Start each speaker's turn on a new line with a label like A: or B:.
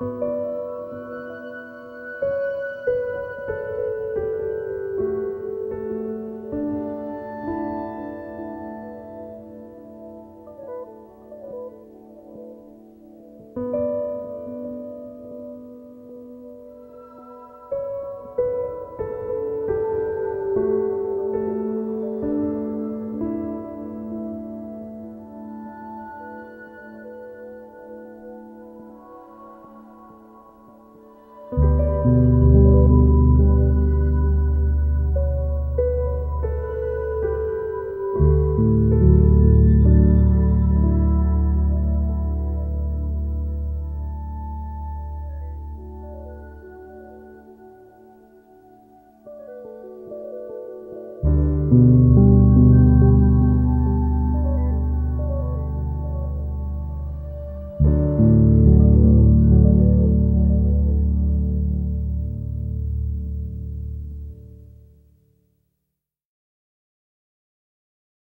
A: you you